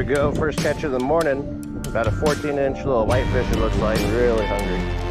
we go. First catch of the morning. About a 14 inch little whitefish it looks like. Really hungry.